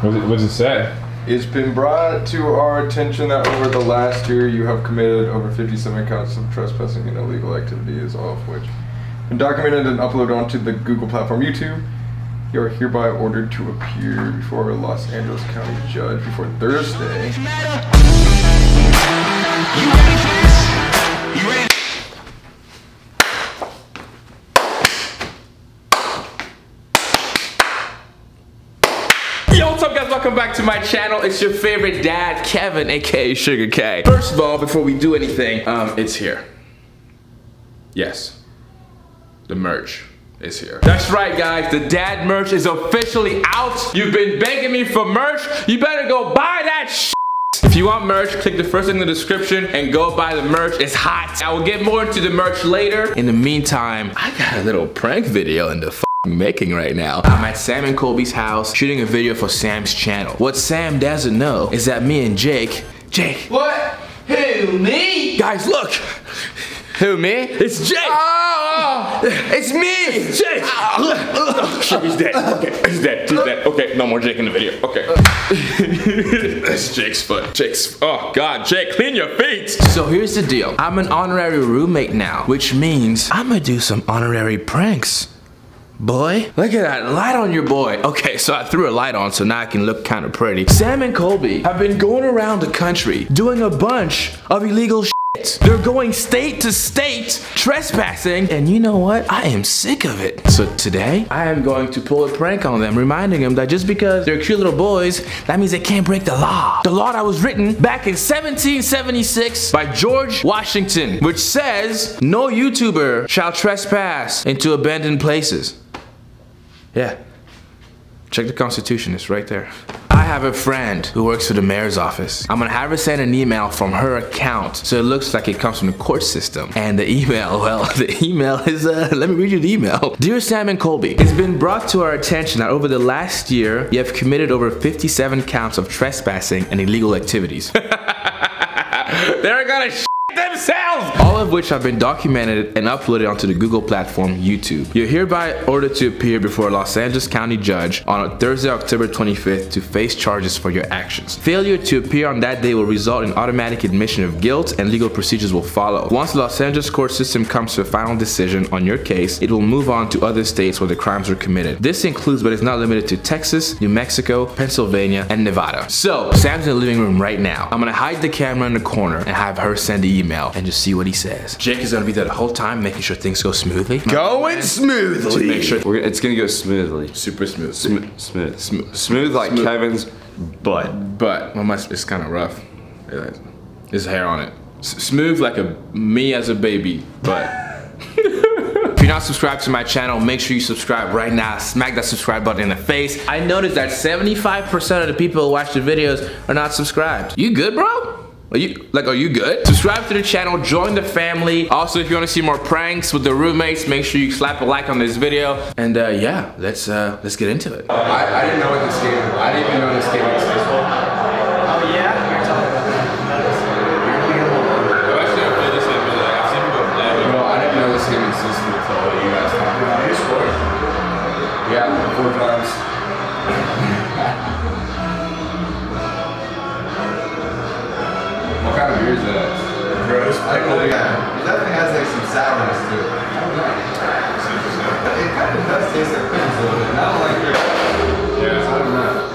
What does it, what does it say? It's been brought to our attention that over the last year you have committed over 57 counts of trespassing and illegal activities, all of which have been documented and uploaded onto the Google platform YouTube. You are hereby ordered to appear before a Los Angeles County judge before Thursday. Yo, what's up guys? Welcome back to my channel. It's your favorite dad, Kevin, aka Sugar K. First of all, before we do anything, um, it's here. Yes. The merch is here. That's right, guys. The dad merch is officially out. You've been begging me for merch. You better go buy that. If you want merch, click the first link in the description and go buy the merch. It's hot. I will get more into the merch later. In the meantime, I got a little prank video in the making right now. I'm at Sam and Colby's house shooting a video for Sam's channel. What Sam doesn't know is that me and Jake, Jake, What? who, me? Guys, look. Who, me? It's Jake. Oh! It's me! Jake! Ah. Ah, oh, shit, he's dead. Okay, he's dead. He's dead. Okay, no more Jake in the video. Okay. That's Jake's foot. Jake's. Oh, God, Jake, clean your feet. So here's the deal I'm an honorary roommate now, which means I'm gonna do some honorary pranks. Boy, look at that light on your boy. Okay, so I threw a light on so now I can look kind of pretty. Sam and Colby have been going around the country doing a bunch of illegal shit. They're going state to state trespassing, and you know what? I am sick of it. So today, I am going to pull a prank on them, reminding them that just because they're cute little boys, that means they can't break the law. The law that was written back in 1776 by George Washington, which says, no YouTuber shall trespass into abandoned places. Yeah. Check the Constitution, it's right there. I have a friend who works for the mayor's office. I'm gonna have her send an email from her account so it looks like it comes from the court system. And the email, well, the email is, uh, let me read you the email. Dear Sam and Colby, it's been brought to our attention that over the last year, you have committed over 57 counts of trespassing and illegal activities. They're gonna All of which have been documented and uploaded onto the Google platform YouTube. You're hereby ordered to appear before a Los Angeles County judge on Thursday, October 25th to face charges for your actions. Failure to appear on that day will result in automatic admission of guilt and legal procedures will follow. Once the Los Angeles court system comes to a final decision on your case, it will move on to other states where the crimes were committed. This includes but is not limited to Texas, New Mexico, Pennsylvania, and Nevada. So, Sam's in the living room right now. I'm gonna hide the camera in the corner and have her send the email and just see what he says. Jake is gonna be there the whole time, making sure things go smoothly. Going smoothly. To make sure We're, it's gonna go smoothly. super smooth. Smooth. Smooth. Smooth. Smooth like Smooth. Kevin's butt. But well, my, it's kind of rough. Yeah, There's hair on it. S- smooth like a me as a baby, but. If you're not subscribed to my channel, make sure you subscribe right now. Smack that subscribe button in the face. I noticed that 75% of the people who watch the videos are not subscribed. You good, bro? Are you like are you good? Subscribe to the channel, join the family. Also, if you want to see more pranks with the roommates, make sure you slap a like on this video. And uh, yeah, let's uh, let's get into it. I, I didn't know what this game I didn't even know this game existed. Oh yeah? You're talking about kind beer is that? Gross. I don't know. It definitely has like some sourness to it. It kind of does taste like pickles a little bit. Not like your. Yeah. I don't know.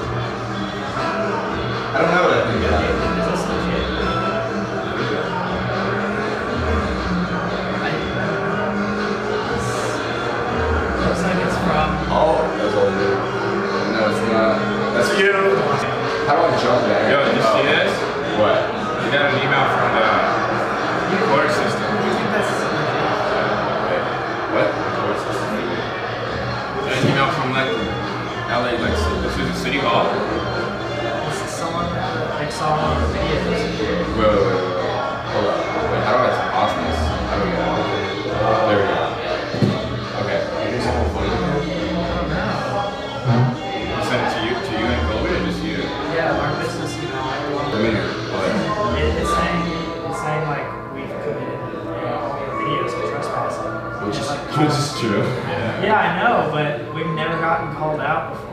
I don't know LA, like this is city hall. This is someone I saw on the videos. Wait, wait, wait, wait. Hold up. Wait, how do I pause this? How do we get out? There we go. Okay. Here's the whole footage. You sent it to you, to you and Colby, or just you? Yeah, our business, you know, everyone. I mean, what? It, it's saying, it's saying like we've committed videos of trespassing. Which is, like, which is true. Yeah. Yeah, I know, but we've never gotten called out before.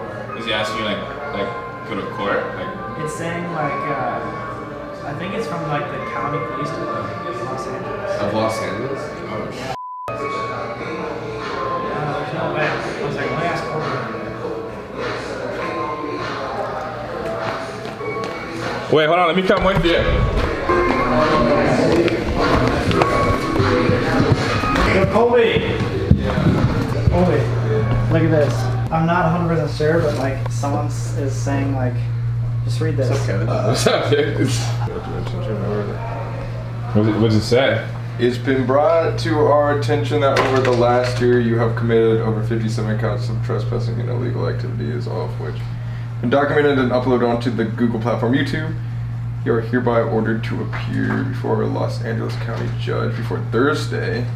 Is he asking you like, like, Go to court? Like, It's saying like, uh, I think it's from like the county police department in Los Angeles. Of Los Angeles? oh, sh- Uh, there's no way. I was like, let me ask Corbin. Wait, hold on. Let me come with you. Yo, Colby. Colby. Look at this. I'm not 100% sure, but like someone is saying like, just read this. What's up, dude? What's it, what's it say? It's been brought to our attention that over the last year you have committed over 57 counts of trespassing and illegal activities, all of which have been documented and uploaded onto the Google platform YouTube. You are hereby ordered to appear before a Los Angeles County judge before Thursday.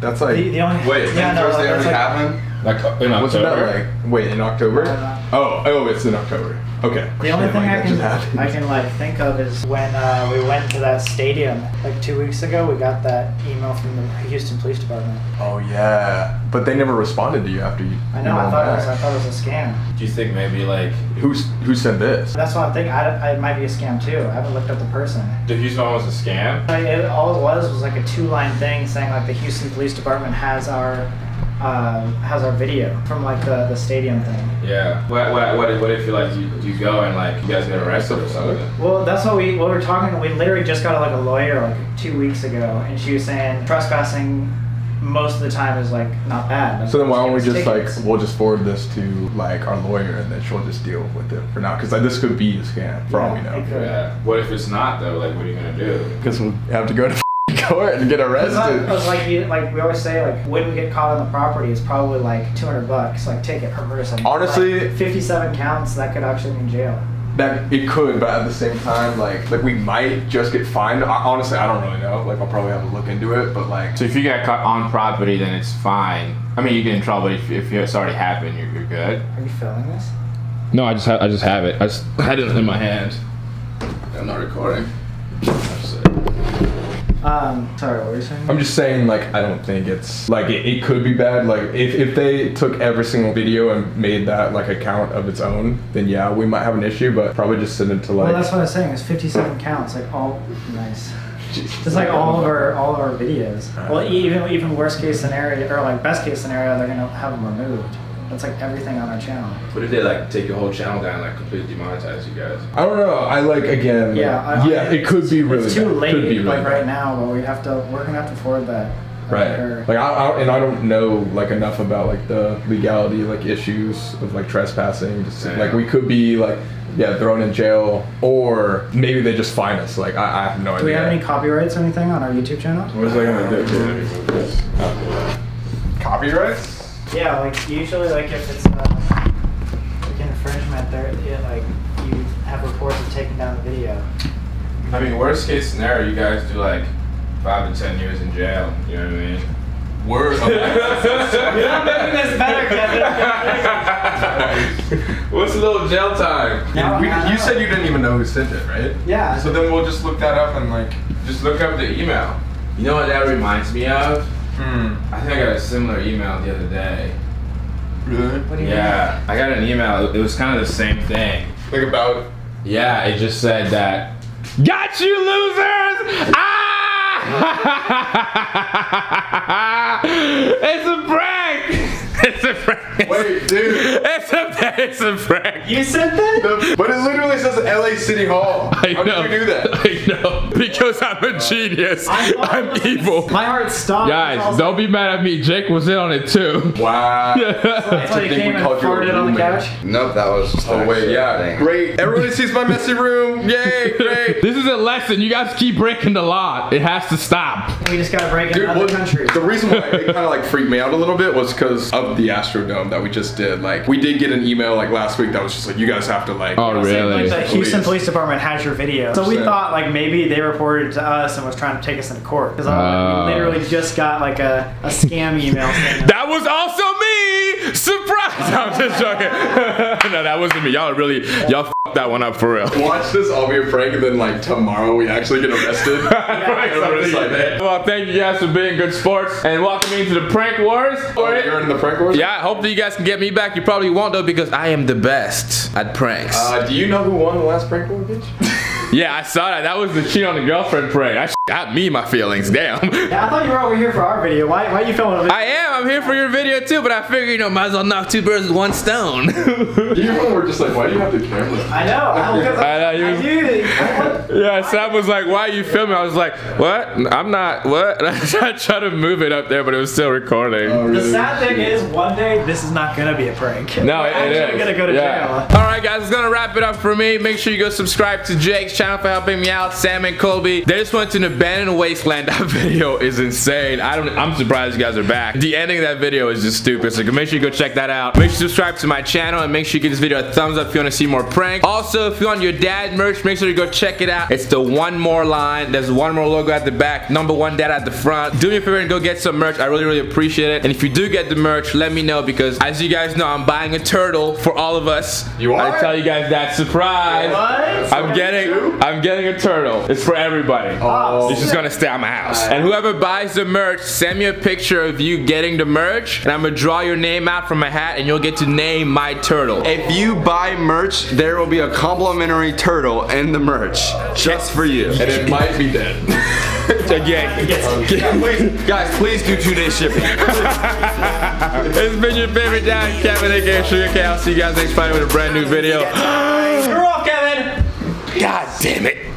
That's like. The, the only Wait, yeah, didn't no, Thursday that's already like, happen? Like uh, in Wasn't October? that like? Wait, in October? Uh, Oh, oh, it's in October. Okay. The only thing I can. I can like think of is when uh, we went to that stadium like two weeks ago. We got that email from the Houston Police Department. Oh yeah, but they never responded to you after you. I know. I emailed thought it was I thought it was a scam. Do you think maybe like Who's who sent this? That's what I'm thinking. I, don't- it might be a scam too. I haven't looked up the person. the Houston one was a scam? Like, it, all it was was like a two-line thing saying like the Houston Police Department has our uh, has our video from like the, the stadium thing. Yeah. What, what, what, if, what if you like you, you go and like you guys get arrested or something? Well, that's what we what we were talking. We literally just got like a lawyer like two weeks ago, and she was saying trespassing most of the time is like not bad. So then why don't we It's just like we'll just forward this to like our lawyer and then she'll just deal with it for now because like, this could be a scam for all we know. Yeah. What if it's not though? Like, what are you gonna do? Because we'll have to go to court and get It's not- arrested. it's like you, like we always say like when we get caught on the property, it's probably like two hundred bucks like ticket per person. Honestly- Like, fifty-seven counts that could actually mean jail. That it could, but at the same time, like like we might just get fined. I, honestly, I don't really know. Like I'll probably have to look into it, but like So if you get caught on property, then it's fine. I mean, you get in trouble if, if it's already happened. You're, you're good. Are you filming this? No, I just ha- I just have it. I just had it in my hand. I'm not recording. Um, sorry, what were you saying? I'm just saying, like, I don't think it's like it, it could be bad. Like, if, if they took every single video and made that like a count of its own, then yeah, we might have an issue. But probably just send it to like. well, that's what I was saying. It's fifty-seven counts, like all nice. Just like all of our all of our videos. Well, even even worst case scenario or like best case scenario, they're gonna have them removed. That's like everything on our channel. What if they like take your whole channel down, like completely demonetize you guys? I don't know. I like again. like, Yeah, I, yeah, it could be really. It's too bad. late, Could be really like bad. right now, but we have to. We're gonna have to forward that. Right. Or- Like I, I and I don't know like enough about like the legality like issues of like trespassing. Just Yeah. like we could be like yeah thrown in jail or maybe they just fine us. Like I, I have no idea. Do we have any copyrights or anything on our YouTube channel? What is that gonna do? Copyrights? Yeah, like usually, like if it's uh, like infringement, there, it, like you have reports of taking down the video. I mean, worst case scenario, you guys do like five to ten years in jail. You know what I mean? Word. You're not making this better, Kevin. What's a little jail time? Now- we, you said you didn't even know who sent it, right? Yeah. So then we'll just look that up and like. Just look up the email. You know what that reminds me of? Hmm. I think I got a similar email the other day. Really? What do you Yeah, I got an email. It was kind of the same thing. Like about. Yeah, it just said that. Got you, losers! Ah! it's a prank! It's a prank! Wait, dude. It's a, it's a prank! You said that? The, City Hall. I How know. did you do that? I know. Because I'm a genius. I thought I'm evil. My heart stopped. Guys, don't be mad at me. Jake was in on it too. Wow. That's why you I think came and called you a farted on the couch. Nope, that was just Oh wait, yeah, great. Everybody sees my messy room. Yay, great. This is a lesson. You guys keep breaking the law. It has to stop. We just gotta break into Dude, other well, countries. the reason why it kind of like freaked me out a little bit was because of the Astrodome that we just did. Like, we did get an email like last week that was just like, you guys have to like. Oh, really? Like the Houston Please. Police Department has your video. So we Percent. thought like maybe they reported to us and was trying to take us into court. Because uh, Oh. we literally just got like a, a scam email That was also me! Surprise! I'm just joking. no, that wasn't me. Y'all really, y'all that one up for real. Watch this all be a prank, and then like tomorrow we actually get arrested. Like. Well, thank you guys for being good sports and welcoming me to the prank wars. Oh, you're in the prank wars. Yeah, I hope that you guys can get me back. You probably won't though because I am the best at pranks. Uh, do you know who won the last prank war, bitch? Yeah, I saw that. That was the cheat on the girlfriend prank. I got me my feelings. Damn. Yeah, I thought you were over here for our video. Why, why are you filming a video? I am. I'm here for your video too, but I figure you know might as well knock two birds with one stone. you were just like, why do you have the camera? I know. I, because I know, you- I do. yeah, Sam was like, "Why are you filming?" I was like, "What? I'm not. What?" I tried to move it up there, but it was still recording. Oh, The sad thing is, one day this is not gonna be a prank. No, We're it, actually it is. gonna go to Yeah. jail. All right, guys, it's gonna wrap it up for me. Make sure you go subscribe to Jake's channel for helping me out. Sam and Colby. They just went to an abandoned wasteland. That video is insane. I don't. I'm surprised you guys are back. The ending of that video is just stupid. So make sure you go check that out. Make sure you subscribe to my channel and make sure you give this video a thumbs up if you want to see more pranks. Also, if you want your dad merch, make sure you go check it out. It's the one more line. There's one more logo at the back. Number one dad at the front. Do me a favor and go get some merch. I really, really appreciate it. And if you do get the merch, let me know because as you guys know, I'm buying a turtle for all of us. You are? I tell you guys that surprise. What? I'm getting I'm getting a turtle. It's for everybody. Oh. It's just gonna stay at my house. And whoever buys the merch, send me a picture of you getting the merch, and I'm gonna draw your name out from a hat, and you'll get to name my turtle. If you buy merch, there will be a complimentary turtle in the merch just for you. And it might be dead. Again, Please, guys, please do two-day shipping. it's been your favorite dad, Kevin, aka Sugar K. I'll see you guys next Friday with a brand new video. damn it.